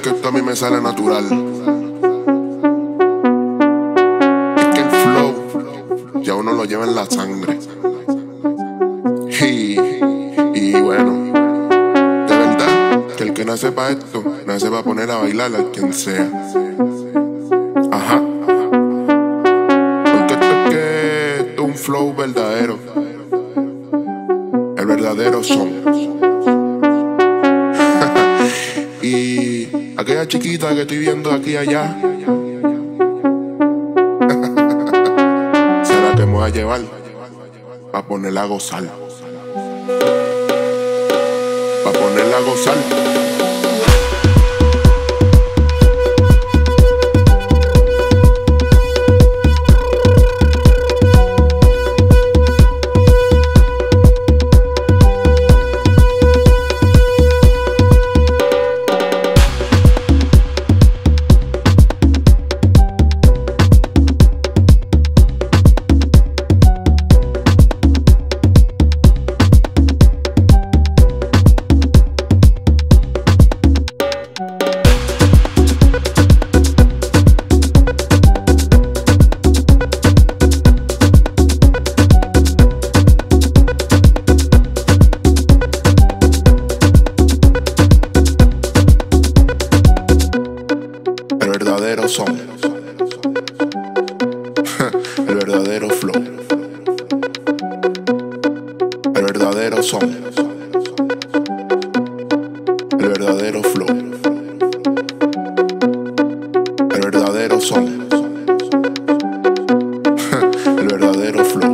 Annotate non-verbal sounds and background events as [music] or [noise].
que esto a mí me sale natural. Es que el flow ya uno lo lleva en la sangre. Y, y bueno, de verdad que el que nace para esto, nace para poner a bailar a quien sea. Ajá. Porque esto es que esto es un flow verdadero. Aquella chiquita que estoy viendo aquí y allá. [laughs] Será que me voy a llevar a ponerla a gozar. Para ponerla a gozar. verdadero son. [laughs] El verdadero flow. El verdadero son. El verdadero flow. El verdadero son. [laughs] El verdadero flow.